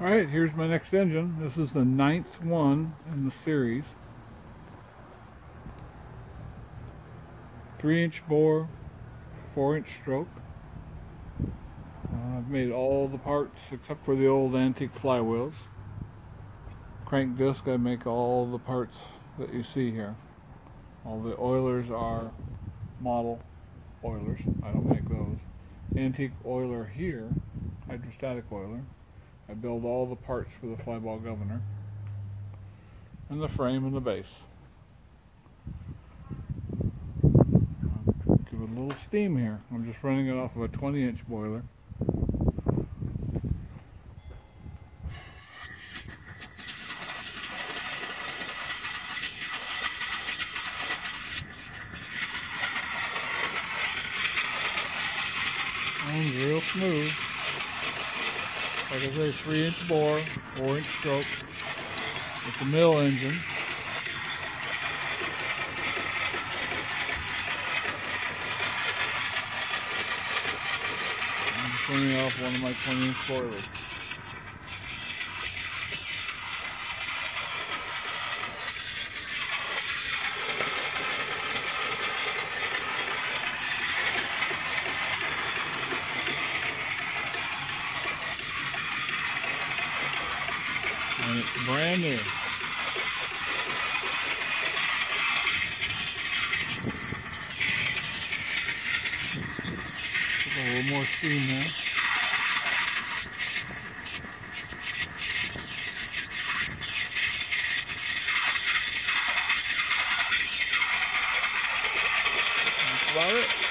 Alright, here's my next engine. This is the ninth one in the series. 3 inch bore, 4 inch stroke. Uh, I've made all the parts except for the old antique flywheels. Crank disc, I make all the parts that you see here. All the oilers are model oilers. I don't make those. Antique oiler here, hydrostatic oiler. I build all the parts for the flyball governor. And the frame and the base. Give it a little steam here. I'm just running it off of a 20 inch boiler. Real smooth. Like I say, three inch bore, four inch stroke. It's a mill engine. I'm just running off one of my 20 inch boilers. And it's brand new. a little more steam there. That's about it.